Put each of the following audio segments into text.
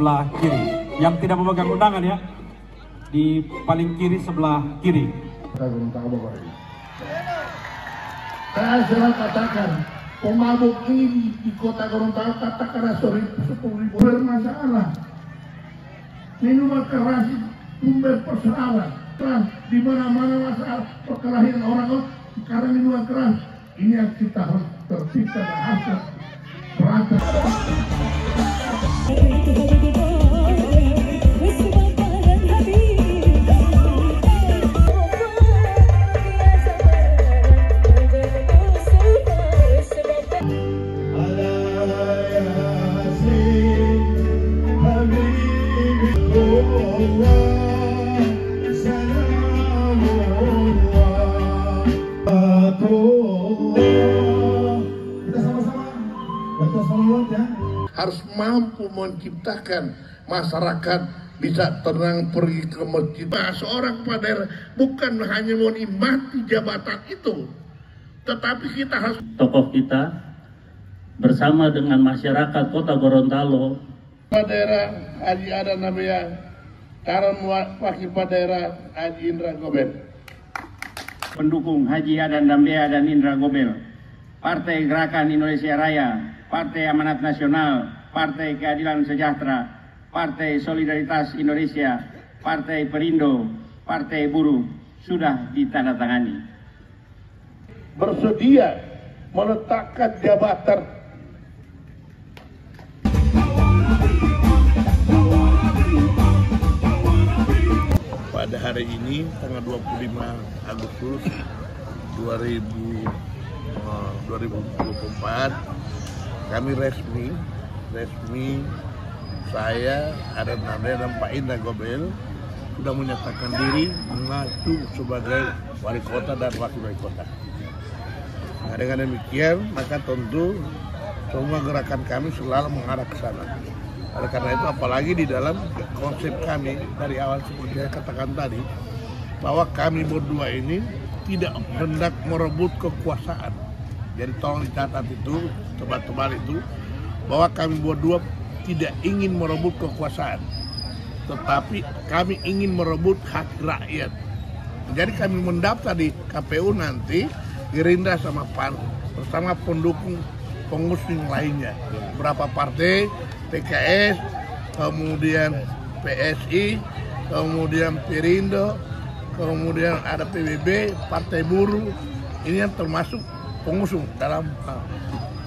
sebelah kiri. Yang tidak memegang undangan ya, di paling kiri sebelah kiri. Saya selalu katakan, pemabuk ini di kota Gorontalo katakanlah sorry sepuluh ribu bermasalah. Minuman keras sumber persoalan. Keras di mana-mana masalah perkelahian orang karena minuman keras. Ini yang kita harus tercipta dan berantas. Harus mampu menciptakan masyarakat bisa tenang pergi ke masjid. Nah, seorang kepala daerah bukan hanya menikmati jabatan itu, tetapi kita harus tokoh kita bersama dengan masyarakat Kota Gorontalo kepala daerah Haji Ada Nabia, calon wakil kepala daerah Haji Indra Gobel. pendukung Haji Adan Dambea dan Indra Gobel, Partai Gerakan Indonesia Raya, Partai Amanat Nasional, Partai Keadilan Sejahtera, Partai Solidaritas Indonesia, Partai Perindo, Partai Buruh sudah ditandatangani. bersedia meletakkan jabatan pada hari ini tanggal 25 Agustus 2000, eh, 2024 kami resmi resmi saya ada Nanda dan Pak Indra Gobel sudah menyatakan diri maju sebagai wali kota dan wakil wali kota. Nah, dengan demikian maka tentu semua gerakan kami selalu mengarah ke sana. Oleh karena itu apalagi di dalam konsep kami dari awal seperti saya katakan tadi bahwa kami berdua ini tidak hendak merebut kekuasaan. Jadi tolong dicatat itu tebal-tebal itu bahwa kami berdua tidak ingin merebut kekuasaan, tetapi kami ingin merebut hak rakyat. Jadi kami mendaftar di KPU nanti Gerindra sama PAN bersama pendukung pengusung lainnya. Berapa partai, PKS, kemudian PSI, kemudian Perindo, kemudian ada PBB, Partai Buruh. Ini yang termasuk pengusung dalam uh,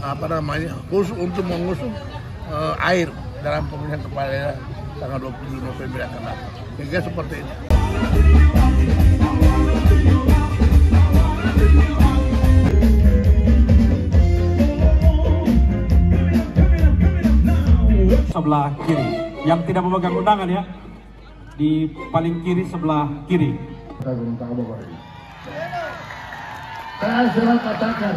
apa namanya khusus untuk mengusung uh, air dalam pemilihan kepala daerah tanggal 27 November yang akan datang. Sehingga seperti ini. Sebelah kiri. Yang tidak memegang undangan ya, di paling kiri sebelah kiri. Saya selalu katakan,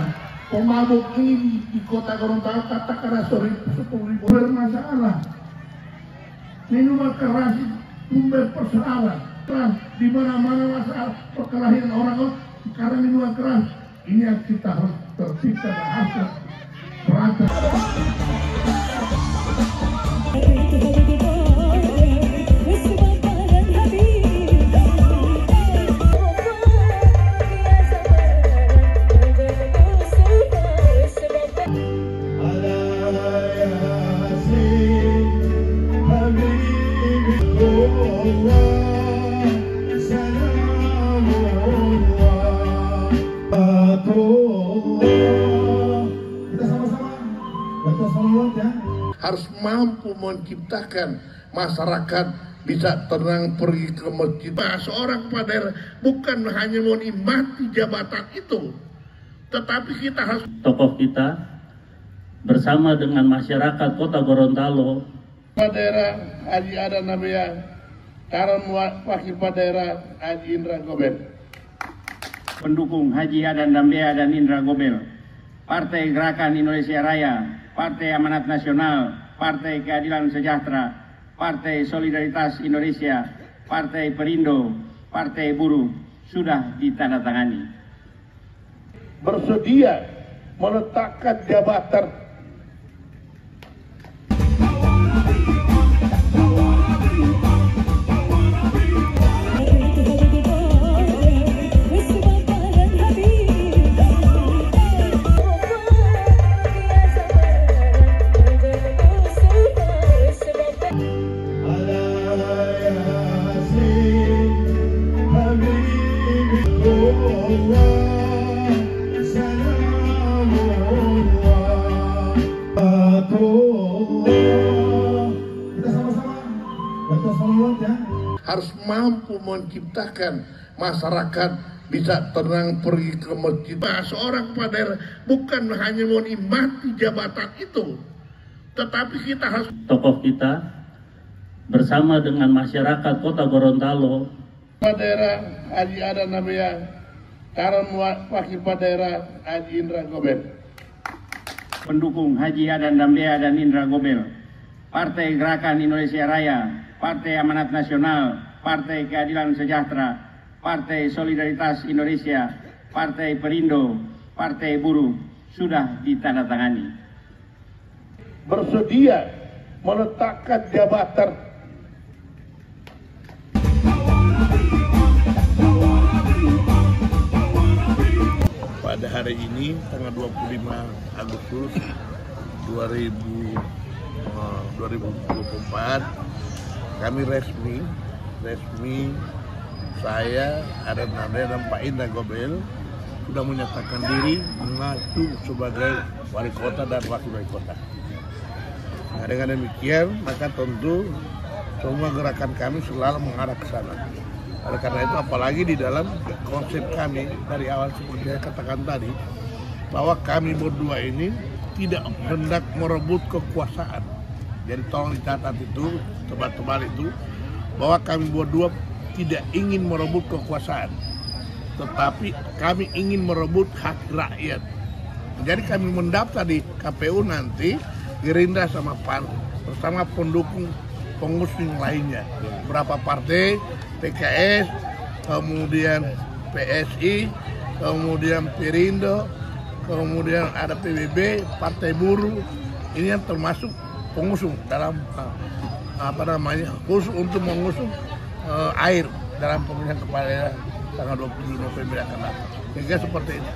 pemabuk ini di kota Gorontalo katakanlah sepuluh ribu bermasalah. Minuman keras sumber persoalan. Keras di mana-mana masalah perkelahian orang karena minuman keras. Ini yang kita harus tercipta dan harus berantas. Harus mampu menciptakan masyarakat bisa tenang pergi ke masjid. Nah, seorang kepala daerah bukan hanya menikmati jabatan itu, tetapi kita harus Tokoh kita bersama dengan masyarakat Kota Gorontalo kepala daerah Haji Ada Nabia, calon wakil kepala daerah Haji Indra Gobel. pendukung Haji Adan Dambea dan Indra Gobel, Partai Gerakan Indonesia Raya, Partai Amanat Nasional, Partai Keadilan Sejahtera, Partai Solidaritas Indonesia, Partai Perindo, Partai Buruh sudah ditandatangani. bersedia meletakkan jabatan harus mampu menciptakan masyarakat bisa tenang pergi ke masjid. Nah, seorang kepala bukan hanya menikmati jabatan itu, tetapi kita harus tokoh kita bersama dengan masyarakat Kota Gorontalo kepala daerah Haji Adan Nabia, calon wakil kepala daerah Haji Indra Gobel. pendukung Haji Adan Dambea dan Indra Gobel, Partai Gerakan Indonesia Raya, Partai Amanat Nasional, Partai Keadilan Sejahtera, Partai Solidaritas Indonesia, Partai Perindo, Partai Buruh sudah ditandatangani. bersedia meletakkan jabatan hari ini tanggal 25 Agustus 2000, eh, 2024 kami resmi resmi saya ada Nade dan Pak Indra Gobel sudah menyatakan diri mengaku sebagai wali kota dan wakil wali kota. Nah, dengan demikian maka tentu semua gerakan kami selalu mengarah ke sana. Oleh karena itu apalagi di dalam konsep kami dari awal seperti saya katakan tadi bahwa kami berdua ini tidak hendak merebut kekuasaan. Jadi tolong dicatat itu tebal-tebal itu bahwa kami berdua tidak ingin merebut kekuasaan, tetapi kami ingin merebut hak rakyat. Jadi kami mendaftar di KPU nanti Gerindra sama PAN bersama pendukung pengusung lainnya. Berapa partai, PKS, kemudian PSI, kemudian Perindo, kemudian ada PBB, Partai Buruh, ini yang termasuk pengusung dalam uh, apa namanya khusus untuk mengusung uh, air dalam pemilihan kepala daerah tanggal 20 November akan datang. Sehingga seperti ini.